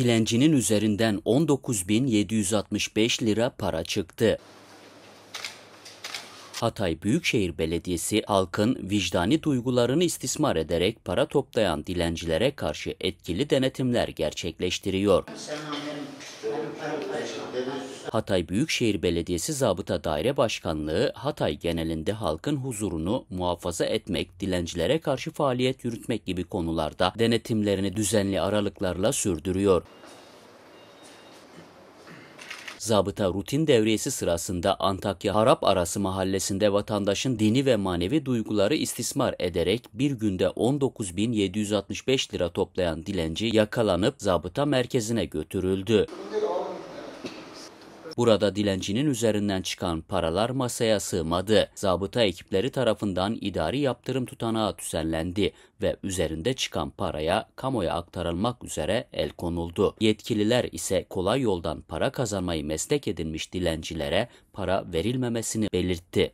Dilencinin üzerinden 19.765 lira para çıktı. Hatay Büyükşehir Belediyesi halkın vicdani duygularını istismar ederek para toplayan dilencilere karşı etkili denetimler gerçekleştiriyor. Hatay Büyükşehir Belediyesi Zabıta Daire Başkanlığı Hatay genelinde halkın huzurunu muhafaza etmek, dilencilere karşı faaliyet yürütmek gibi konularda denetimlerini düzenli aralıklarla sürdürüyor. Zabıta rutin devriyesi sırasında Antakya Harap Arası mahallesinde vatandaşın dini ve manevi duyguları istismar ederek bir günde 19.765 lira toplayan dilenci yakalanıp zabıta merkezine götürüldü. Burada dilencinin üzerinden çıkan paralar masaya sığmadı. Zabıta ekipleri tarafından idari yaptırım tutanağı düzenlendi ve üzerinde çıkan paraya kamuya aktarılmak üzere el konuldu. Yetkililer ise kolay yoldan para kazanmayı meslek edinmiş dilencilere para verilmemesini belirtti.